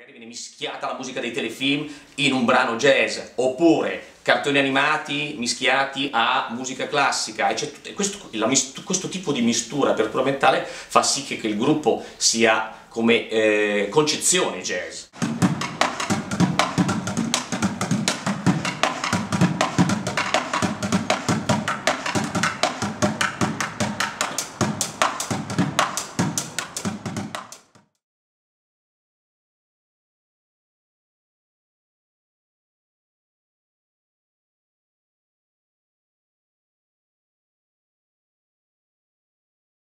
magari viene mischiata la musica dei telefilm in un brano jazz, oppure cartoni animati mischiati a musica classica, e questo, la, questo, tipo di mistura apertura mentale fa sì che, che il gruppo sia come eh, concezione jazz.